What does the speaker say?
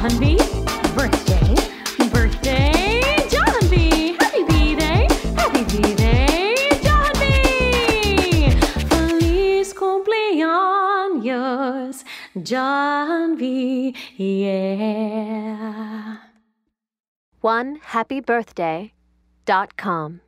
Jahanwi. Birthday, birthday, Jahanwi. Happy B Day, happy B Day, Jahanwi. Feliz cumpleaños, Jahanwi. Yeah. One happy birthday dot com.